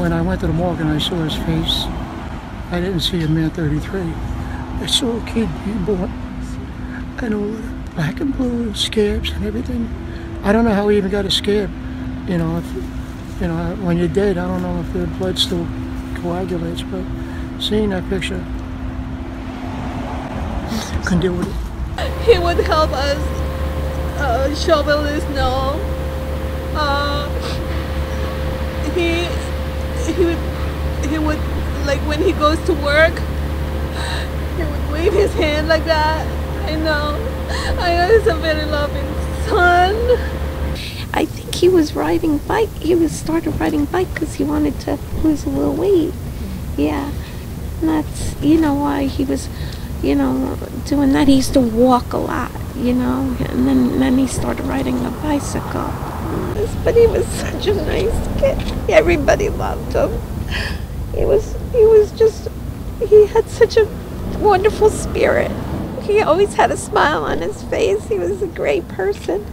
when I went to the morgue and I saw his face, I didn't see a man 33. I saw a kid being born, and all the black and blue scabs and everything. I don't know how he even got a scab. You know, if, you know, when you're dead, I don't know if the blood still coagulates, but seeing that picture, couldn't deal with it. He would help us uh, shovel the snow. Uh, he he would he would like when he goes to work. He would wave his hand like that. I know. I know he's a very loving son. I think he was riding bike. He was started riding bike because he wanted to lose a little weight. Yeah, and that's you know why he was, you know, doing that. He used to walk a lot, you know, and then then he started riding the bicycle. But he was such a nice kid. Everybody loved him. He was he was just he had such a wonderful spirit. He always had a smile on his face. He was a great person.